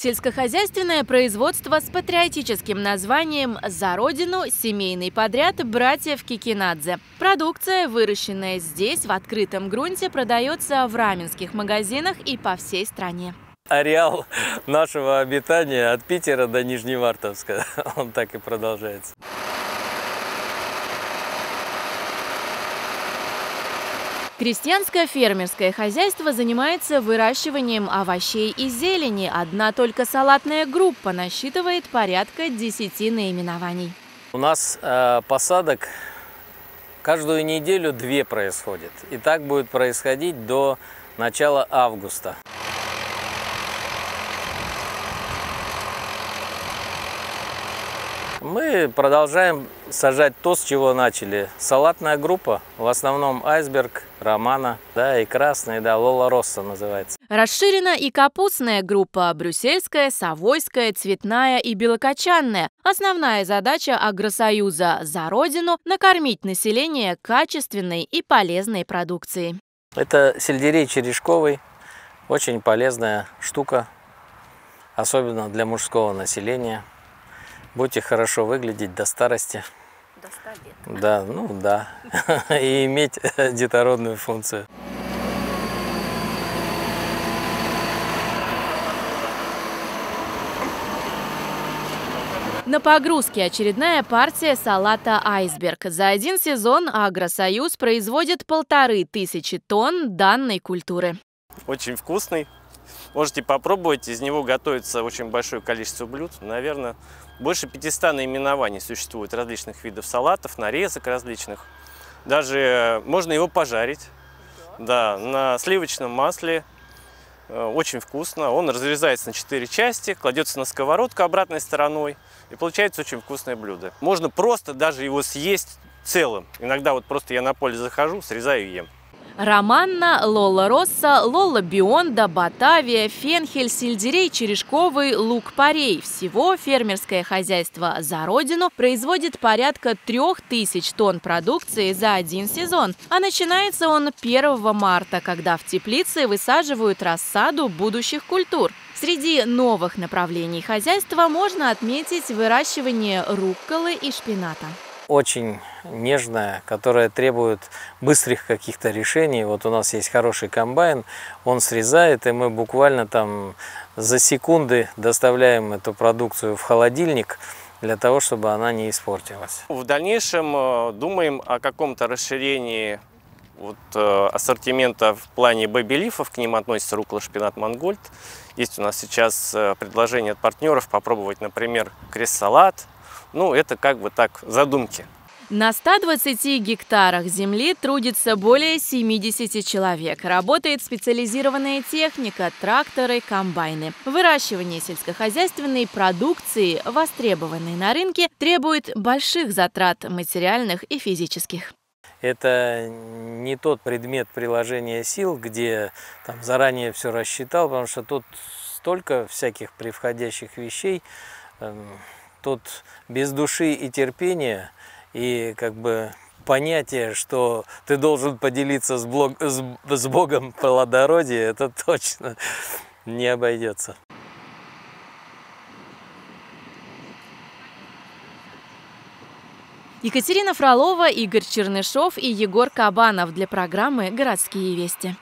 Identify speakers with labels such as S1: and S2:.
S1: Сельскохозяйственное производство с патриотическим названием «За Родину. Семейный подряд братьев Кикинадзе». Продукция, выращенная здесь, в открытом грунте, продается в раменских магазинах и по всей стране.
S2: Ареал нашего обитания от Питера до Нижневартовска, он так и продолжается.
S1: Крестьянское фермерское хозяйство занимается выращиванием овощей и зелени. Одна только салатная группа насчитывает порядка 10 наименований.
S2: У нас э, посадок каждую неделю две происходит. И так будет происходить до начала августа. Мы продолжаем сажать то, с чего начали. Салатная группа, в основном айсберг, романа, да, и красный, да, лола росса называется.
S1: Расширена и капустная группа – брюссельская, совойская, цветная и белокочанная. Основная задача Агросоюза – за родину накормить население качественной и полезной продукцией.
S2: Это сельдерей черешковый, очень полезная штука, особенно для мужского населения. Будете хорошо выглядеть до старости.
S1: До 100 лет.
S2: Да, ну да. И иметь детородную функцию.
S1: На погрузке очередная партия салата «Айсберг». За один сезон Агросоюз производит полторы тысячи тонн данной культуры.
S3: Очень вкусный, Можете попробовать, из него готовится очень большое количество блюд. Наверное, больше 500 наименований существует различных видов салатов, нарезок различных. Даже можно его пожарить да, на сливочном масле. Э, очень вкусно. Он разрезается на 4 части, кладется на сковородку обратной стороной. И получается очень вкусное блюдо. Можно просто даже его съесть целым. Иногда вот просто я на поле захожу, срезаю и ем.
S1: Романна, Лола Росса, Лола Бионда, Батавия, Фенхель, Сельдерей, Черешковый, Лук-Порей. Всего фермерское хозяйство «За Родину» производит порядка трех тысяч тонн продукции за один сезон. А начинается он 1 марта, когда в теплице высаживают рассаду будущих культур. Среди новых направлений хозяйства можно отметить выращивание рукколы и шпината
S2: очень нежная, которая требует быстрых каких-то решений. Вот у нас есть хороший комбайн, он срезает, и мы буквально там за секунды доставляем эту продукцию в холодильник, для того, чтобы она не испортилась.
S3: В дальнейшем э, думаем о каком-то расширении вот, э, ассортимента в плане бэби-лифов, к ним относится рукола шпинат мангольд. Есть у нас сейчас э, предложение от партнеров попробовать, например, крест-салат, ну, это как бы так, задумки.
S1: На 120 гектарах земли трудится более 70 человек. Работает специализированная техника, тракторы, комбайны. Выращивание сельскохозяйственной продукции, востребованной на рынке, требует больших затрат материальных и физических.
S2: Это не тот предмет приложения сил, где там заранее все рассчитал, потому что тут столько всяких превходящих вещей, эм, тут без души и терпения, и как бы понятие, что ты должен поделиться с, блог, с, с Богом плодородие, это точно не обойдется.
S1: Екатерина Фролова, Игорь Чернышов и Егор Кабанов для программы «Городские вести».